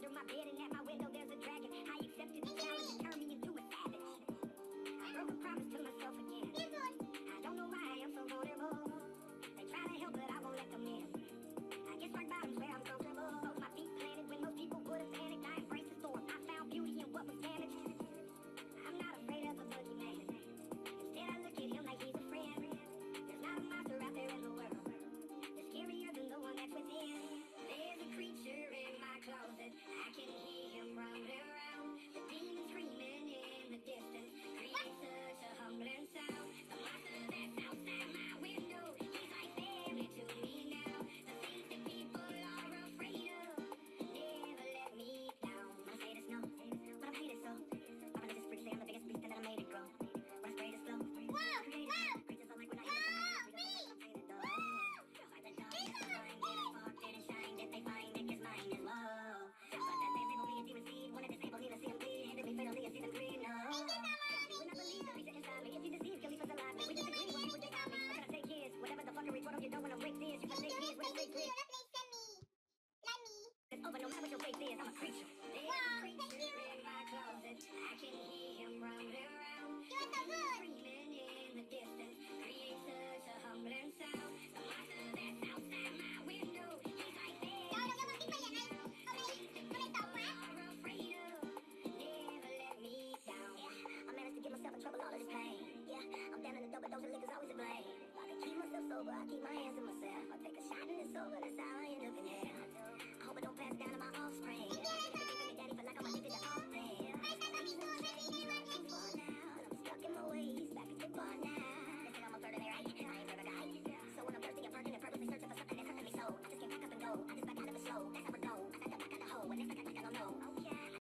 under my bed and at my window there's a dragon. I accepted the challenge. I end up in hell. I hope I don't pass down to my offspring. Daddy, but like I'm addicted to all things. I'm stuck in my ways, back at the bar I ain't. So when I'm thirsty, I'm and purposely searching for something that's me so. I just can't pack up and go, I just back out of the show.